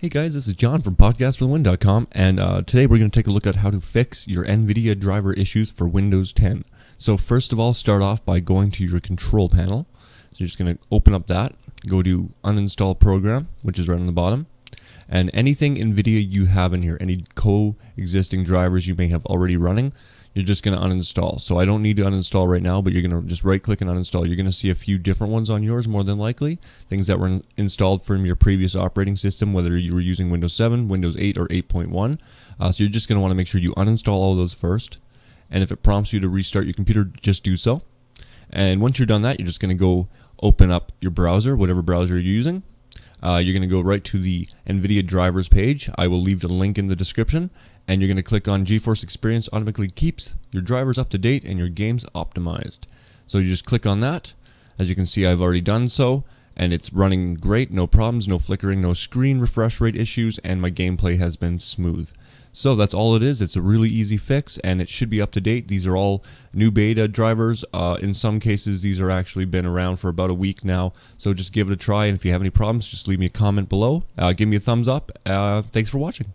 Hey guys, this is John from podcastforthewin.com and uh, today we're going to take a look at how to fix your NVIDIA driver issues for Windows 10. So first of all, start off by going to your control panel. So you're just going to open up that, go to uninstall program, which is right on the bottom, and anything NVIDIA you have in here, any co-existing drivers you may have already running, you're just going to uninstall. So I don't need to uninstall right now, but you're going to just right click and uninstall. You're going to see a few different ones on yours more than likely. Things that were installed from your previous operating system, whether you were using Windows 7, Windows 8, or 8.1. Uh, so you're just going to want to make sure you uninstall all those first. And if it prompts you to restart your computer, just do so. And once you're done that, you're just going to go open up your browser, whatever browser you're using. Uh, you're going to go right to the NVIDIA drivers page. I will leave the link in the description and you're going to click on GeForce Experience automatically keeps your drivers up to date and your games optimized. So you just click on that. As you can see, I've already done so and it's running great, no problems, no flickering, no screen refresh rate issues, and my gameplay has been smooth. So that's all it is. It's a really easy fix, and it should be up to date. These are all new beta drivers. Uh, in some cases, these are actually been around for about a week now. So just give it a try, and if you have any problems, just leave me a comment below. Uh, give me a thumbs up. Uh, thanks for watching.